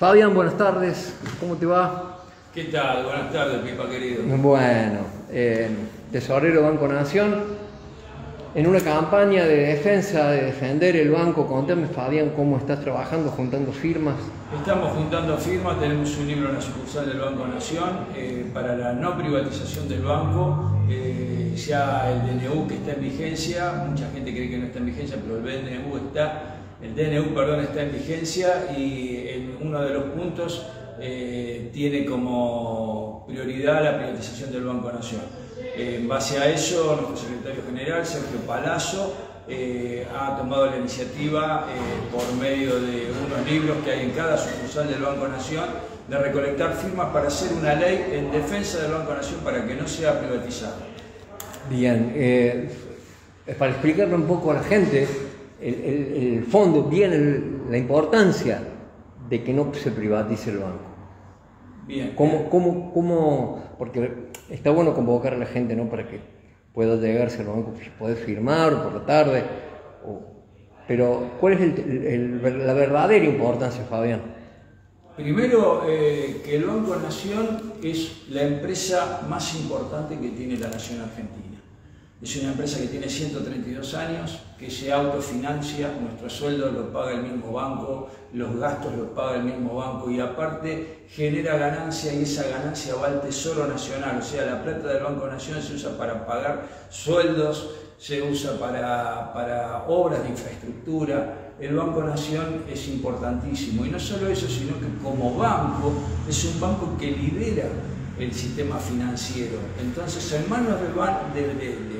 Fabián, buenas tardes. ¿Cómo te va? ¿Qué tal? Buenas tardes, Pipa querido. Bueno, eh, tesorero Banco Nación. En una campaña de defensa, de defender el banco, contame Fabián cómo estás trabajando, juntando firmas. Estamos juntando firmas, tenemos un libro en la sucursal del Banco Nación eh, para la no privatización del banco. Eh, ya el DNU que está en vigencia, mucha gente cree que no está en vigencia, pero el DNU está, el DNU perdón, está en vigencia y en uno de los puntos eh, tiene como prioridad la privatización del Banco Nación. en base a eso, nuestro secretario general, Sergio Palazzo, eh, ha tomado la iniciativa eh, por medio de unos libros que hay en cada sucursal del Banco Nación de recolectar firmas para hacer una ley en defensa del Banco Nación para que no sea privatizado. Bien, para explicarle un poco a la gente, el, fondo, bien la importancia de que no se privatice el banco. Bien. ¿Cómo, cómo, cómo, porque está bueno convocar a la gente, ¿no? Para que pueda llegarse al banco, puede firmar por la tarde. pero, ¿cuál es la verdadera importancia, Fabián? Primero, eh, que el Banco Nación es la empresa más importante que tiene la nación argentina. Es una empresa que tiene 132 años, que se autofinancia, nuestros sueldos los paga el mismo banco, los gastos los paga el mismo banco y aparte genera ganancia y esa ganancia va al Tesoro Nacional, o sea, la plata del Banco Nacional se usa para pagar sueldos, se usa para, para obras de infraestructura. El Banco Nación es importantísimo y no solo eso, sino que como banco es un banco que lidera el sistema financiero. Entonces, en manos del, de, de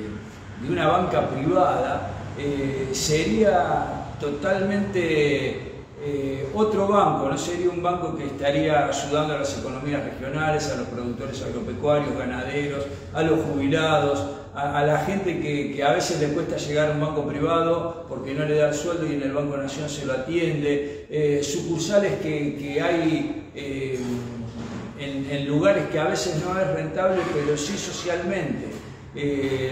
una banca privada eh, sería totalmente eh, otro banco, no sería un banco que estaría ayudando a las economías regionales, a los productores agropecuarios, ganaderos, a los jubilados, a, la gente que, a veces le cuesta llegar a un banco privado porque no le da el sueldo y en el Banco Nación se lo atiende, eh, sucursales que, hay en, lugares que a veces no es rentable, pero sí socialmente.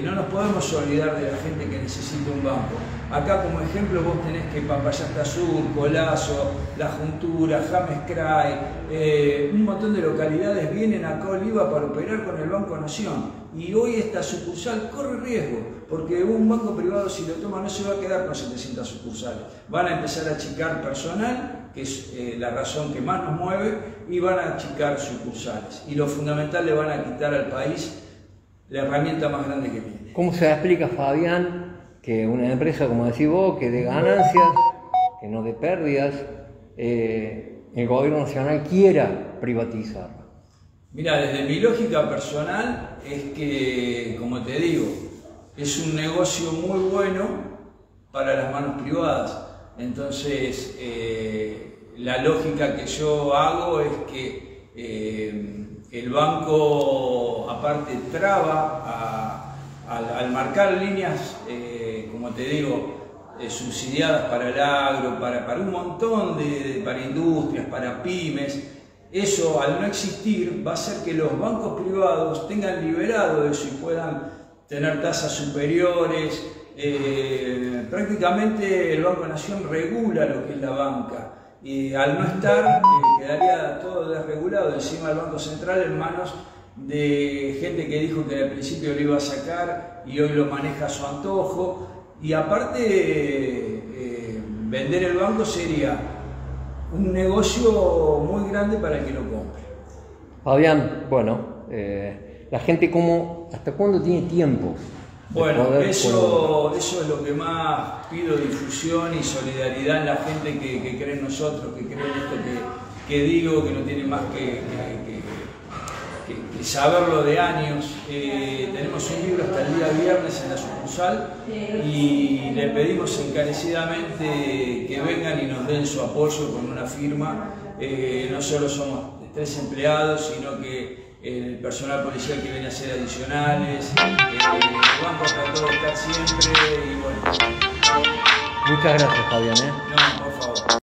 No nos podemos olvidar de la gente que necesita un banco. Acá como ejemplo vos tenés que Pampayasta Sur, Colazo, La Juntura, James Cray, eh, un montón de localidades vienen acá a Oliva para operar con el Banco Nación. Y hoy esta sucursal corre riesgo, porque un banco privado si lo toma no se va a quedar con 700 sucursales. Van a empezar a achicar personal, que es eh, la razón que más nos mueve, y van a achicar sucursales. Y lo fundamental le van a quitar al país la herramienta más grande que tiene. ¿Cómo se explica, Fabián, que una empresa, como decís vos, que de ganancias, que no de pérdidas, eh, el gobierno nacional quiera privatizar? Mira, desde mi lógica personal es que, como te digo, es un negocio muy bueno para las manos privadas. Entonces, eh, la lógica que yo hago es que eh, el banco aparte traba al, marcar líneas, eh, como te digo, eh, subsidiadas para el agro, para, para un montón de, para industrias, para pymes. Eso al no existir va a hacer que los bancos privados tengan liberado eso y puedan tener tasas superiores. Eh, prácticamente el Banco Nación regula lo que es la banca y al no estar quedaría todo desregulado encima del Banco Central en manos de gente que dijo que al principio lo iba a sacar y hoy lo maneja a su antojo y aparte eh, vender el banco sería un negocio muy grande para el que lo compre. Fabián, bueno, eh, la gente como, ¿hasta cuándo tiene tiempo bueno, eso, eso es lo que más pido, difusión y solidaridad en la gente que, cree en nosotros, que cree en esto que, digo, que no tiene más que, saberlo de años. Eh, tenemos un libro hasta el día viernes en la sucursal y le pedimos encarecidamente que vengan y nos den su apoyo con una firma. Eh, no solo somos tres empleados, sino que el personal policial que viene a ser adicionales, el banco trató de estar siempre y bueno. Muchas gracias Fabián. ¿eh? No,